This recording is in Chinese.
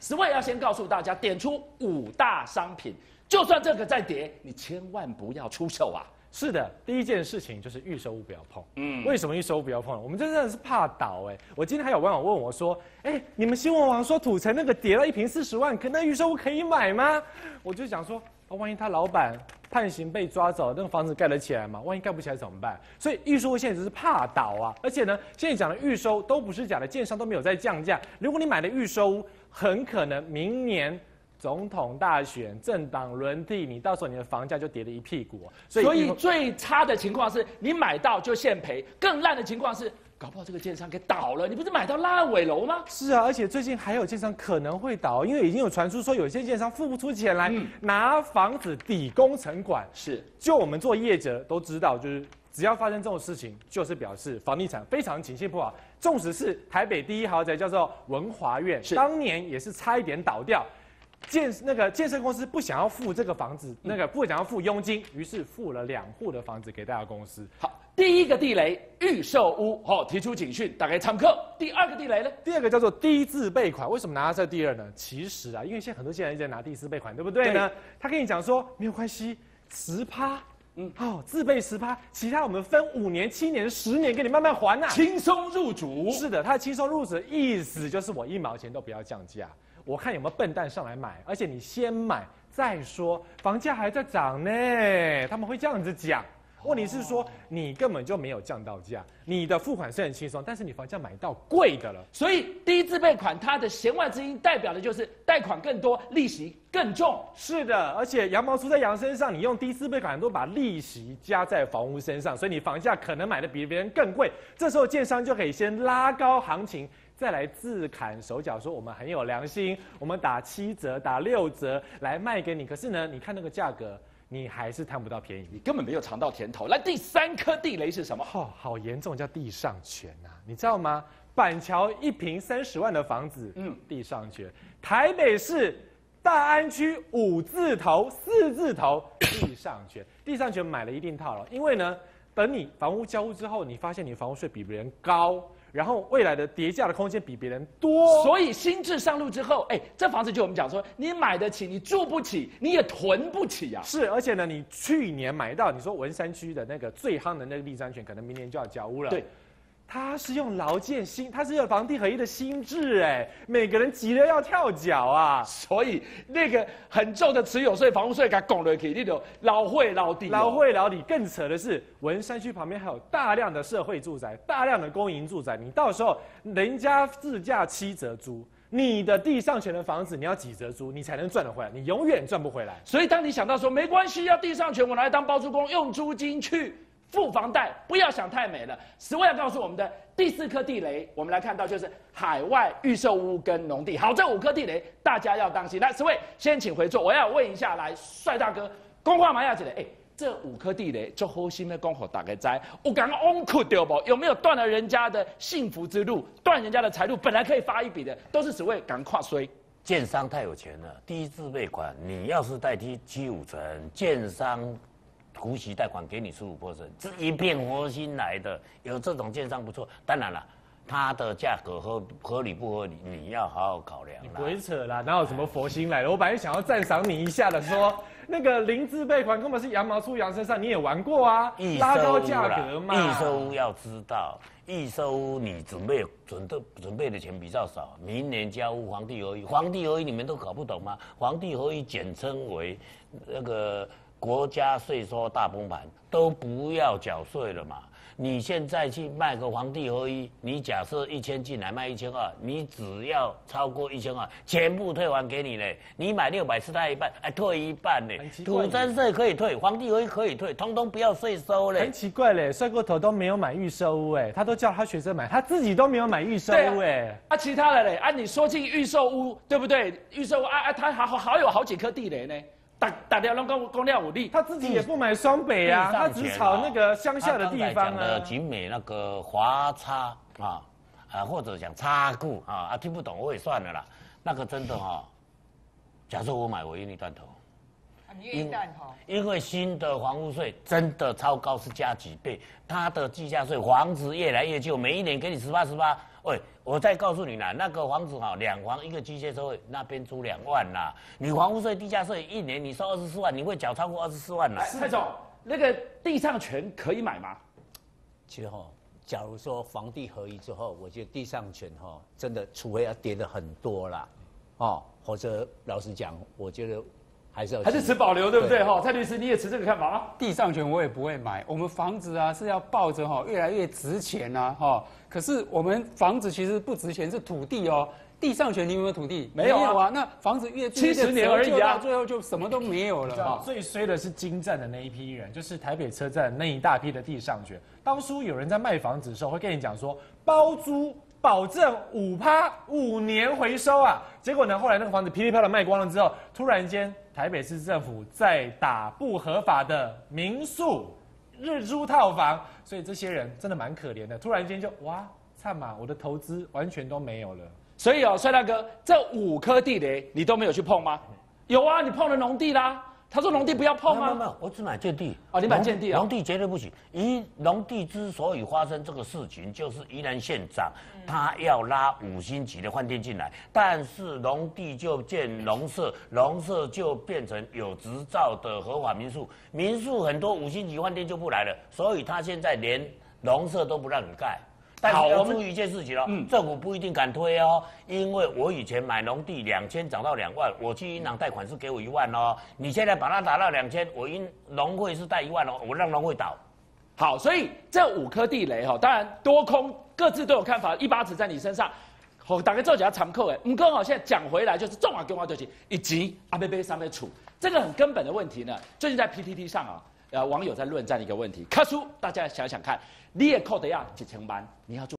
十位要先告诉大家，点出五大商品，就算这个再跌，你千万不要出手啊！是的，第一件事情就是预售物不要碰。嗯，为什么预售物不要碰？我们真的是怕倒哎！我今天还有网友问我说：“哎，你们新闻网说土城那个跌了一瓶四十万，可那预售物可以买吗？”我就想说，万一他老板判刑被抓走，那个房子盖得起来吗？万一盖不起来怎么办？所以预售屋现在只是怕倒啊！而且呢，现在讲的预售都不是假的，建商都没有在降价。如果你买的预售屋，很可能明年。总统大选，政党轮替，你到时候你的房价就跌了一屁股。所以最差的情况是你买到就现赔，更烂的情况是搞不好这个建商给倒了。你不是买到烂尾楼吗？是啊，而且最近还有建商可能会倒，因为已经有传出说有些建商付不出钱来拿房子抵工程款。是，就我们做业者都知道，就是只要发生这种事情，就是表示房地产非常景气不好。纵使是台北第一豪宅叫做文华苑，当年也是差一点倒掉。建那个建设公司不想要付这个房子，那个不想要付佣金，于是付了两户的房子给大家公司。好，第一个地雷预售屋，好提出警讯，大概参课。第二个地雷呢？第二个叫做低自备款，为什么拿到这第二呢？其实啊，因为现在很多现在人在拿低自备款，对不对呢？他跟你讲说没有关系，十趴，嗯，好，自备十趴，其他我们分五年、七年、十年给你慢慢还呐，轻松入主。是的，他的轻松入主的意思就是我一毛钱都不要降价。我看有没有笨蛋上来买，而且你先买再说，房价还在涨呢。他们会这样子讲。问题是说你根本就没有降到价，你的付款虽然轻松，但是你房价买到贵的了。所以低自备款它的弦外之音代表的就是贷款更多，利息更重。是的，而且羊毛出在羊身上，你用低自备款都把利息加在房屋身上，所以你房价可能买的比别人更贵。这时候建商就可以先拉高行情。再来自砍手脚，说我们很有良心，我们打七折、打六折来卖给你。可是呢，你看那个价格，你还是贪不到便宜，你根本没有尝到甜头。来，第三颗地雷是什么？哦，好严重，叫地上权呐！你知道吗？板桥一平三十万的房子，嗯，地上权。台北市大安区五字头、四字头地上权，地上权买了一定套了。因为呢，等你房屋交屋之后，你发现你房屋税比别人高。然后未来的叠价的空间比别人多，所以新制上路之后，哎，这房子就我们讲说，你买得起，你住不起，你也囤不起啊。是，而且呢，你去年买到，你说文山区的那个最夯的那个立山泉，可能明年就要交屋了。对。他是用劳建新，他是用房地合一的新制，哎，每个人急得要跳脚啊！所以那个很重的持有税、房屋税给拱了去，那种老会老底。老会老底，更扯的是，文山区旁边还有大量的社会住宅、大量的公营住宅，你到时候人家自价七折租，你的地上权的房子你要几折租，你才能赚得回来？你永远赚不回来。所以当你想到说没关系，要地上权我拿来当包租公，用租金去。付房贷不要想太美了。十位要告诉我们的第四颗地雷，我们来看到就是海外预售屋跟农地。好，这五颗地雷大家要当心。来，十位先请回座。我要问一下，来帅大哥，公话马亚姐的，哎，这五颗地雷做好心的公伙打个灾，我刚刚 on 哭掉不？有没有断了人家的幸福之路，断人家的财路？本来可以发一笔的，都是十位赶快衰。建商太有钱了，低自备款，你要是代替七五成，建商。股息贷款给你十五破损，这一片佛心来的，有这种建商不错。当然了，它的价格合合理不合理，你要好好考量。鬼扯啦，哪有什么佛心来的？我本来想要赞赏你一下的，说那个零自备款根本是羊毛出羊身上，你也玩过啊，拉高价格嘛。预售屋要知道，预售屋你准备准备准备的钱比较少，明年交屋皇帝合一，皇帝合一你们都搞不懂吗？皇帝合一简称为那个。国家税收大崩盘，都不要缴税了嘛？你现在去卖个皇帝合一，你假设一千进来卖一千二，你只要超过一千二，全部退还给你嘞。你买六百是他一半，哎，退一半嘞。土增税可以退，皇帝合一可以退，通通不要税收嘞。很奇怪嘞，帅过头都没有买预售屋哎，他都叫他学生买，他自己都没有买预售屋哎。啊，其他的嘞，啊，你说进预售屋对不对？预售屋啊啊，他好好有好几颗地雷呢。打打掉，让公公料武力，他自己也不买双北啊，他只炒那个乡下的地方啊。景美那个华差啊，啊或者讲差固啊，啊听不懂我也算了啦。那个真的哈，假设我买，我愿意断头。你愿意断头？因为新的房屋税真的超高，是加几倍。它的计价税，房子越来越旧，每一年给你十八十八，喂，我再告诉你啦，那个房子哈，两房一个机械车位，那边租两万啦。你房屋税、地价税一年你收二十四万，你会缴超过二十四万啦。蔡总，那个地上权可以买吗？其实哈，假如说房地合一之后，我觉得地上权哈，真的除非要跌的很多啦，哦，或者老实讲，我觉得还是要还是持保留，对不对？哈，蔡律师，你也持这个看法吗？地上权我也不会买，我们房子啊是要抱着哈越来越值钱啊哈。可是我们房子其实不值钱，是土地哦。地上权你有没有土地？没有啊。那房子越七十年而已啊，最后就什么都没有了。最衰的是金站的那一批人，就是台北车站那一大批的地上权。当初有人在卖房子的时候，会跟你讲说包租保证五趴五年回收啊。结果呢，后来那个房子噼里啪啦卖光了之后，突然间台北市政府在打不合法的民宿日租套房，所以这些人真的蛮可怜的。突然间就哇，惨嘛，我的投资完全都没有了。所以哦，帅大哥，这五颗地雷你都没有去碰吗？有啊，你碰了农地啦。他说农地不要碰啊。没有没有，我只买建地。哦，你买建地啊？农地绝对不行。宜农地之所以发生这个事情，就是宜兰县长他要拉五星级的饭店进来，但是农地就建农舍，农舍就变成有执照的合法民宿，民宿很多五星级饭店就不来了，所以他现在连农舍都不让你盖。但是要注意一件事情哦，政府不一定敢推哦，因为我以前买农地两千涨到两万，我去银行贷款是给我一万哦，你现在把它打到两千，我银农会是贷一万哦，我让农会倒。好，所以这五颗地雷哈，当然多空各自都有看法，一把子在你身上，好，大概做几下常客哎，五哥好，现在讲回来就是重要跟话就行，以及阿贝贝上面处这个很根本的问题呢，最近在 PTT 上啊，呃，网友在论战一个问题，卡叔，大家想想看。你也扣的要几千班，你要做。